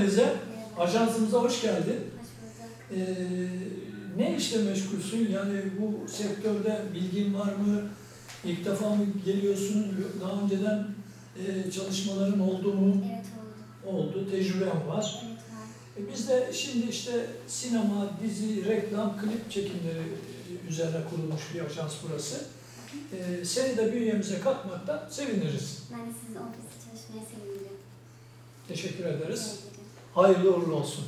Merhaba. ajansımıza hoş geldin. Hoş. Ee, ne işle meşgulsün? Yani bu sektörde bilgin var mı? İlk defa mı geliyorsun? Daha önceden e, çalışmaların oldu mu? Evet oldu. Oldu, tecrüben var. Evet var. E, biz de şimdi işte sinema, dizi, reklam, klip çekimleri üzerine kurulmuş bir ajans burası. E, seni de bünyemize katmaktan seviniriz. Ben de sizin ofiste çalışmaya sevindim. Teşekkür ederiz. Ederim. Hayırlı uğurlu olsun.